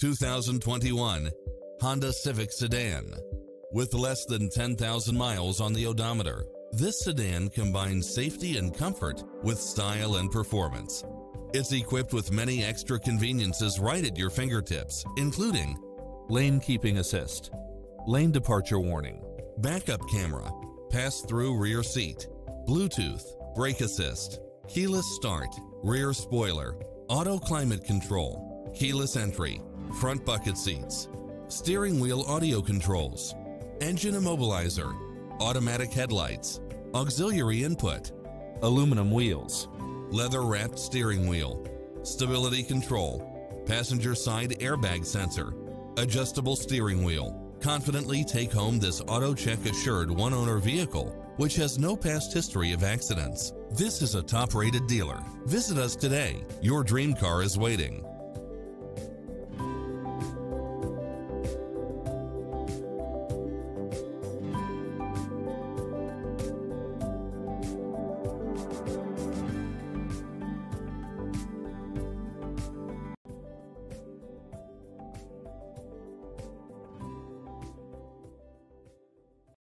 2021 Honda Civic Sedan. With less than 10,000 miles on the odometer, this sedan combines safety and comfort with style and performance. It's equipped with many extra conveniences right at your fingertips, including lane keeping assist, lane departure warning, backup camera, pass-through rear seat, Bluetooth, brake assist, keyless start, rear spoiler, auto climate control, keyless entry, front bucket seats, steering wheel audio controls, engine immobilizer, automatic headlights, auxiliary input, aluminum wheels, leather wrapped steering wheel, stability control, passenger side airbag sensor, adjustable steering wheel. Confidently take home this AutoCheck assured one owner vehicle which has no past history of accidents. This is a top rated dealer. Visit us today. Your dream car is waiting.